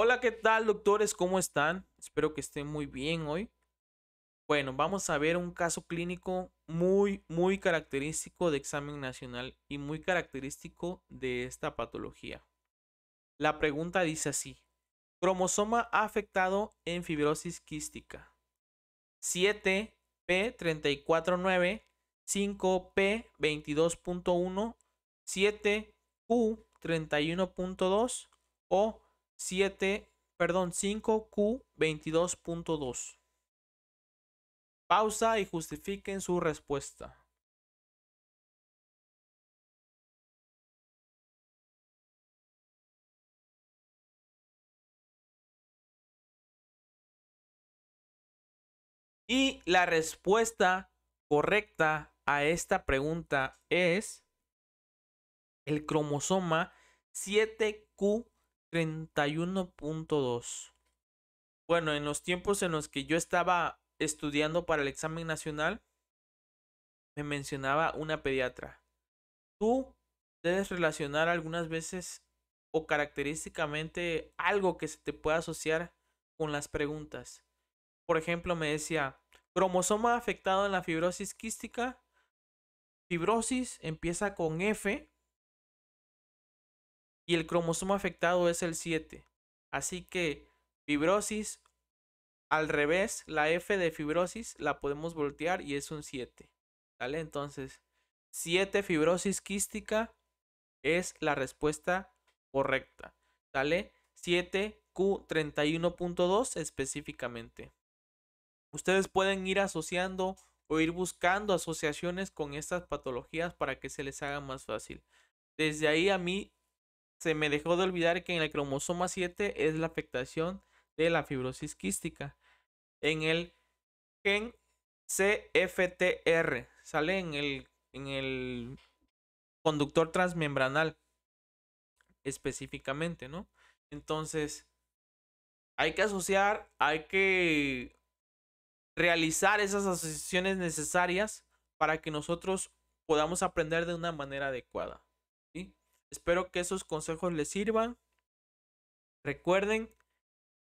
Hola, ¿qué tal, doctores? ¿Cómo están? Espero que estén muy bien hoy. Bueno, vamos a ver un caso clínico muy, muy característico de examen nacional y muy característico de esta patología. La pregunta dice así. Cromosoma afectado en fibrosis quística. 7P349, 5P22.1, 7Q31.2 o 7, perdón, 5Q22.2. Pausa y justifiquen su respuesta. Y la respuesta correcta a esta pregunta es el cromosoma 7Q31.2. Bueno, en los tiempos en los que yo estaba estudiando para el examen nacional, me mencionaba una pediatra. Tú debes relacionar algunas veces o característicamente algo que se te pueda asociar con las preguntas. Por ejemplo, me decía, cromosoma afectado en la fibrosis quística. Fibrosis empieza con F y el cromosoma afectado es el 7. Así que fibrosis al revés, la F de fibrosis la podemos voltear y es un 7. ¿Vale? Entonces, 7 fibrosis quística es la respuesta correcta. ¿Sale? 7Q31.2 específicamente. Ustedes pueden ir asociando o ir buscando asociaciones con estas patologías para que se les haga más fácil. Desde ahí a mí se me dejó de olvidar que en el cromosoma 7 es la afectación de la fibrosis quística. En el gen CFTR sale en el, en el conductor transmembranal específicamente, ¿no? Entonces, hay que asociar, hay que realizar esas asociaciones necesarias para que nosotros podamos aprender de una manera adecuada. Espero que esos consejos les sirvan. Recuerden,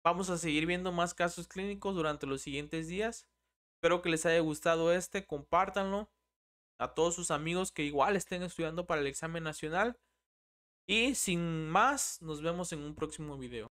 vamos a seguir viendo más casos clínicos durante los siguientes días. Espero que les haya gustado este, compártanlo a todos sus amigos que igual estén estudiando para el examen nacional. Y sin más, nos vemos en un próximo video.